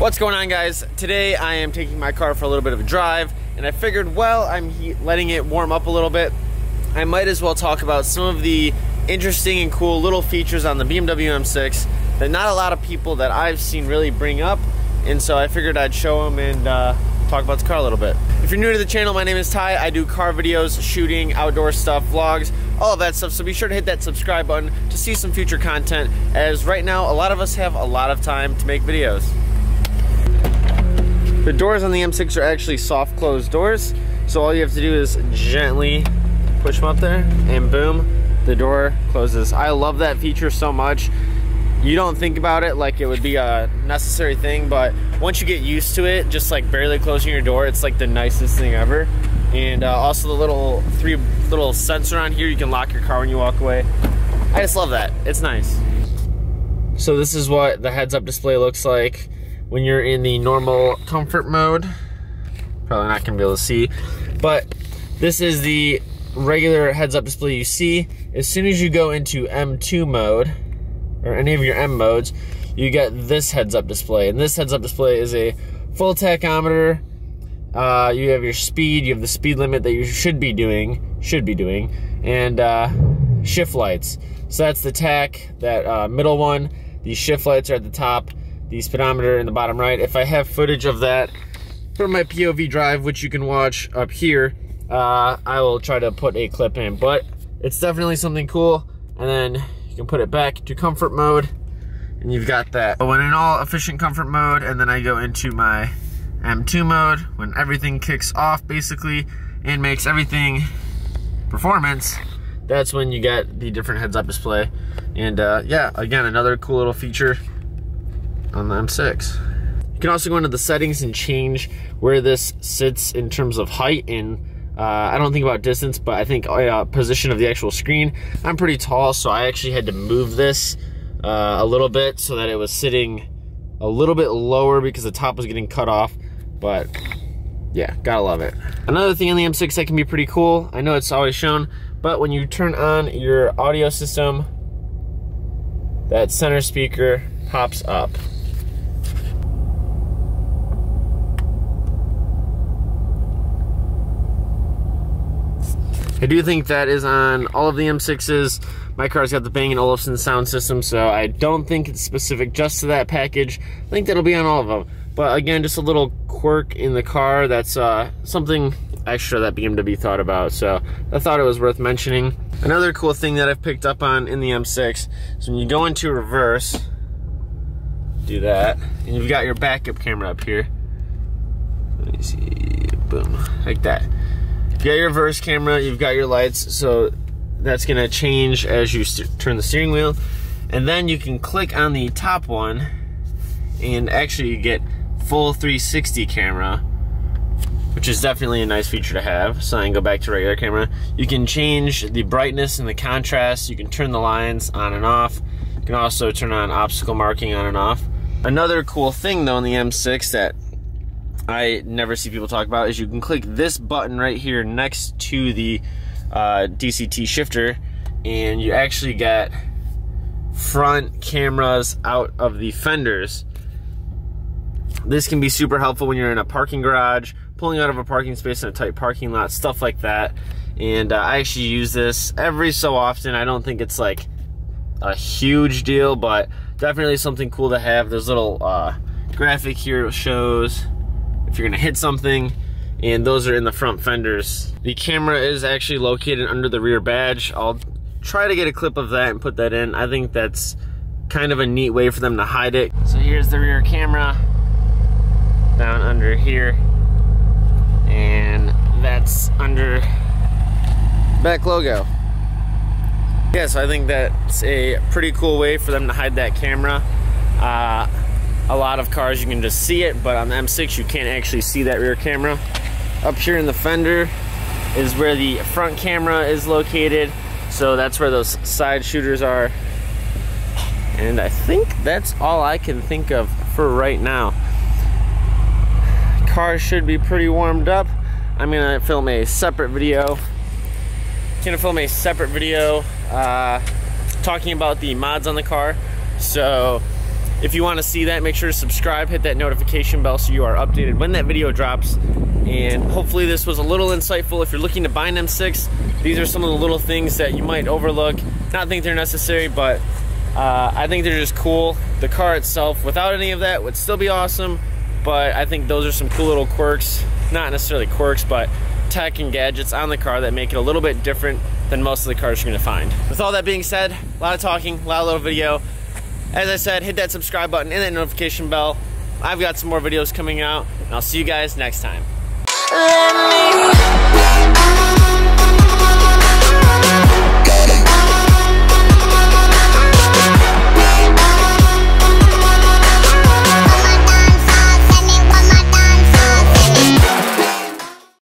What's going on guys? Today I am taking my car for a little bit of a drive and I figured well I'm letting it warm up a little bit I might as well talk about some of the interesting and cool little features on the BMW M6 that not a lot of people that I've seen really bring up and so I figured I'd show them and uh, talk about the car a little bit. If you're new to the channel, my name is Ty. I do car videos, shooting, outdoor stuff, vlogs, all of that stuff. So be sure to hit that subscribe button to see some future content as right now a lot of us have a lot of time to make videos. The doors on the M6 are actually soft closed doors. So all you have to do is gently push them up there and boom, the door closes. I love that feature so much. You don't think about it like it would be a necessary thing, but once you get used to it, just like barely closing your door, it's like the nicest thing ever. And uh, also the little three little sensor on here, you can lock your car when you walk away. I just love that, it's nice. So this is what the heads up display looks like when you're in the normal comfort mode. Probably not gonna be able to see, but this is the regular heads up display you see. As soon as you go into M2 mode, or any of your M modes, you get this heads up display. And this heads up display is a full tachometer. Uh, you have your speed, you have the speed limit that you should be doing, should be doing, and uh, shift lights. So that's the tach, that uh, middle one. These shift lights are at the top the speedometer in the bottom right. If I have footage of that from my POV drive, which you can watch up here, uh, I will try to put a clip in. But it's definitely something cool. And then you can put it back to comfort mode and you've got that. But when in all efficient comfort mode and then I go into my M2 mode, when everything kicks off basically and makes everything performance, that's when you get the different heads up display. And uh, yeah, again, another cool little feature on the M6. You can also go into the settings and change where this sits in terms of height and uh, I don't think about distance, but I think uh, position of the actual screen. I'm pretty tall, so I actually had to move this uh, a little bit so that it was sitting a little bit lower because the top was getting cut off, but yeah, gotta love it. Another thing on the M6 that can be pretty cool, I know it's always shown, but when you turn on your audio system, that center speaker pops up. I do think that is on all of the M6s. My car's got the Bang & Olufsen sound system, so I don't think it's specific just to that package. I think that'll be on all of them. But again, just a little quirk in the car that's uh, something extra that BMW thought about. So I thought it was worth mentioning. Another cool thing that I've picked up on in the M6 is when you go into reverse, do that, and you've got your backup camera up here. Let me see, boom, like that. Got your reverse camera, you've got your lights, so that's gonna change as you turn the steering wheel. And then you can click on the top one and actually you get full 360 camera, which is definitely a nice feature to have. So I can go back to regular camera. You can change the brightness and the contrast. You can turn the lines on and off. You can also turn on obstacle marking on and off. Another cool thing though in the M6 that I never see people talk about is you can click this button right here next to the uh, DCT shifter and you actually get front cameras out of the fenders. This can be super helpful when you're in a parking garage, pulling out of a parking space in a tight parking lot, stuff like that. And uh, I actually use this every so often. I don't think it's like a huge deal, but definitely something cool to have. There's little uh, graphic here shows if you're gonna hit something and those are in the front fenders. The camera is actually located under the rear badge. I'll try to get a clip of that and put that in. I think that's kind of a neat way for them to hide it. So here's the rear camera down under here and that's under back logo. Yes, yeah, so I think that's a pretty cool way for them to hide that camera. Uh, a lot of cars you can just see it, but on the M6 you can't actually see that rear camera. Up here in the fender is where the front camera is located. So that's where those side shooters are. And I think that's all I can think of for right now. Car should be pretty warmed up. I'm gonna film a separate video. I'm Gonna film a separate video uh, talking about the mods on the car. So If you want to see that, make sure to subscribe, hit that notification bell so you are updated when that video drops. And hopefully this was a little insightful. If you're looking to buy an M6, these are some of the little things that you might overlook. Not think they're necessary, but uh, I think they're just cool. The car itself, without any of that, would still be awesome. But I think those are some cool little quirks. Not necessarily quirks, but tech and gadgets on the car that make it a little bit different than most of the cars you're gonna find. With all that being said, a lot of talking, a lot of little video. As I said, hit that subscribe button and that notification bell. I've got some more videos coming out, and I'll see you guys next time.